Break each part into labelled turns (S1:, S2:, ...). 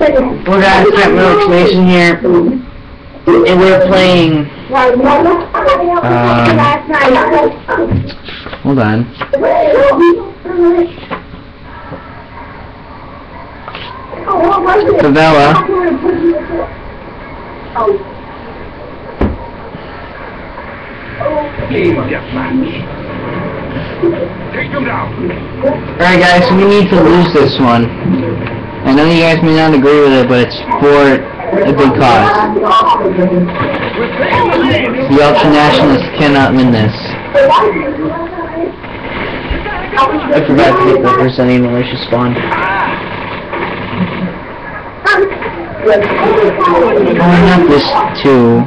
S1: We're guys, Captain Roach Mason here, and we're playing, um, hold on, Favela. Alright guys, we need to lose this one. I know you guys may not agree with it, but it's for a good cause.
S2: The lead.
S1: The Ultra Nationalists cannot win this. I forgot to hit representing malicious spawn. Oh, not this too.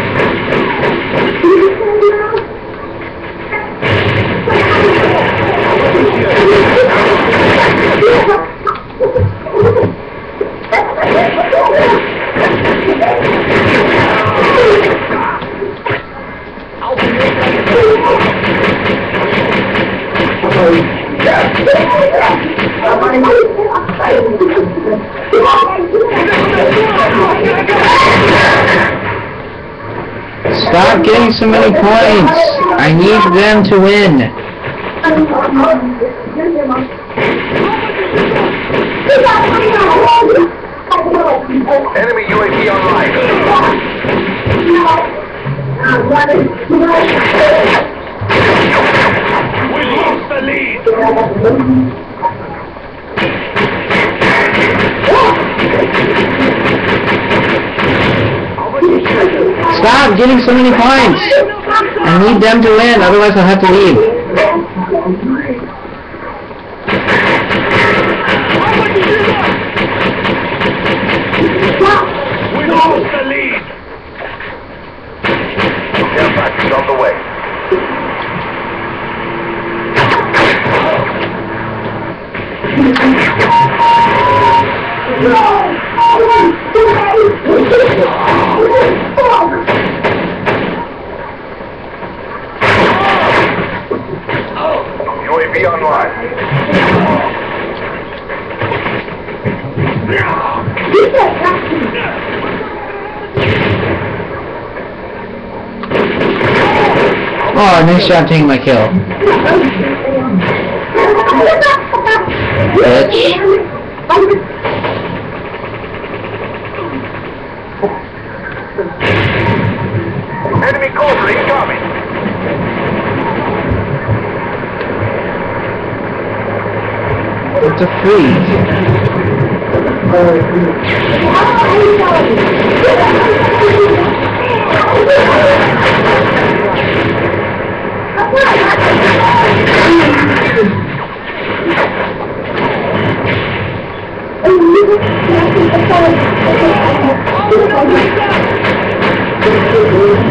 S1: Stop getting so many points! I need them to win!
S2: Enemy UAV online. Lead.
S1: Stop getting so many points! I need them to win, otherwise I'll have to leave.
S2: UAV online.
S1: Oh, nice job taking my kill. Bitch.
S2: Enemy Cobra incoming.
S1: It's a freeze.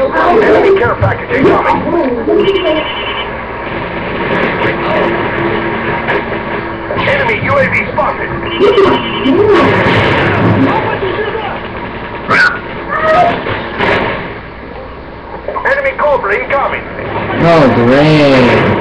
S2: Enemy care package incoming. Enemy UAV spotted. Enemy Cobra incoming.
S1: Oh, great.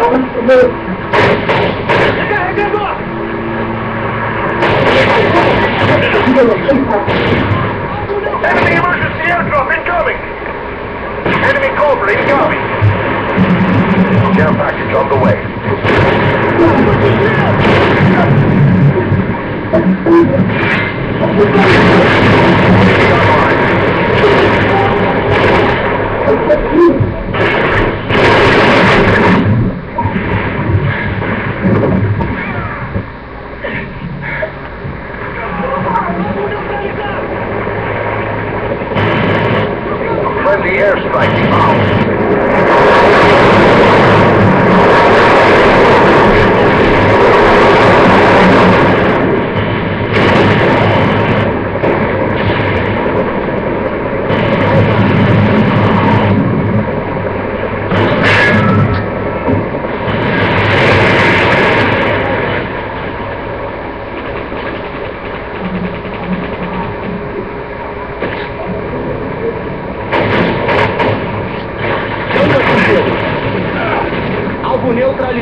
S2: Enemy emergency airdrop incoming. Enemy Cobra incoming. Care package on the way.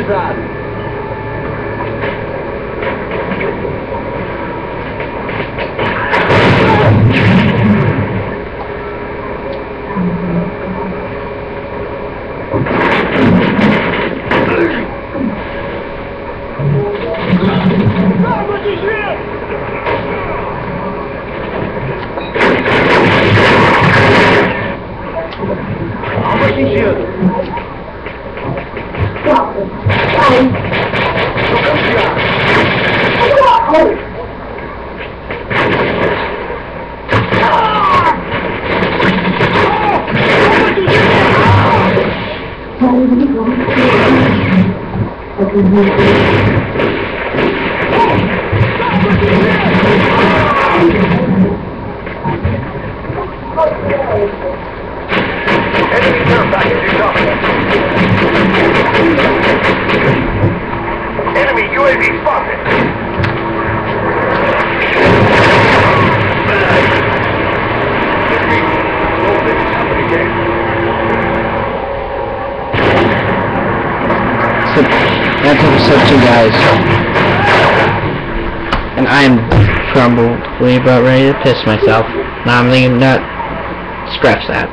S2: Grazie. Enemy UAV spotted.
S1: So, that's episode 2, guys. And I'm probably about ready to piss myself. Now I'm thinking, not, scratch that.